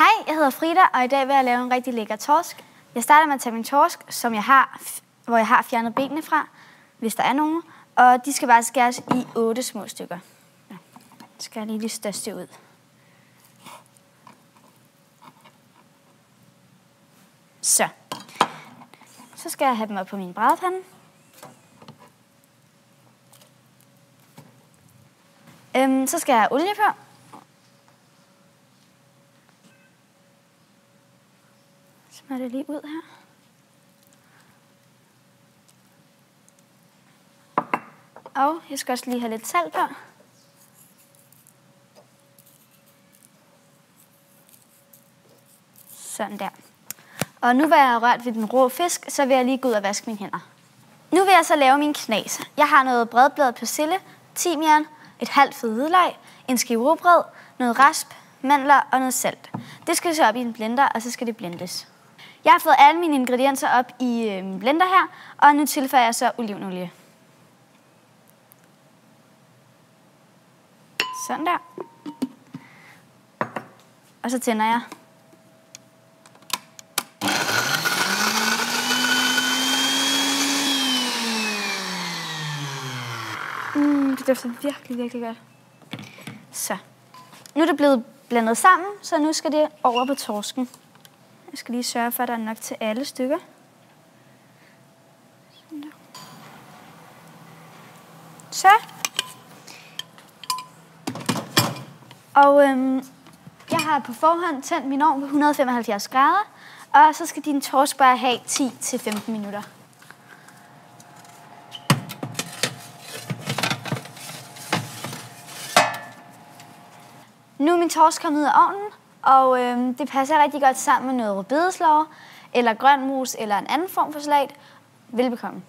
Hej, jeg hedder Frida, og i dag vil jeg lave en rigtig lækker torsk. Jeg starter med at tage min torsk, som jeg har, hvor jeg har fjernet benene fra, hvis der er nogen. Og de skal bare skæres i otte små stykker. Ja. skal lige det største ud. Så. Så skal jeg have dem op på min brædepande. Øhm, så skal jeg have olie på. Smør det lige ud her. Og jeg skal også lige have lidt salt på. Sådan der. Og nu hvor jeg har rørt ved den rå fisk, så vil jeg lige gå ud og vaske mine hænder. Nu vil jeg så lave min knas. Jeg har noget bredbladet persille, timian, et halvt fed hvidløg, en skive rugbrød, noget rasp, mandler og noget salt. Det skal så op i en blender, og så skal det blendes. Jeg har fået alle mine ingredienser op i øh, blender her, og nu tilføjer jeg så olivenolie. Sådan der. Og så tænder jeg. Mm, det dufter virkelig, virkelig godt. Så. Nu er det blevet blandet sammen, så nu skal det over på torsken. Jeg skal lige sørge for, at der er nok til alle stykker. Så. Og øhm, jeg har på forhånd tændt min ovn på 175 grader, og så skal din torsk bare have 10-15 minutter. Nu er min torsk kommet ud af ovnen, og øh, det passer rigtig godt sammen med noget rødbedeslov, eller grøn mus, eller en anden form for salat. Velbekomme.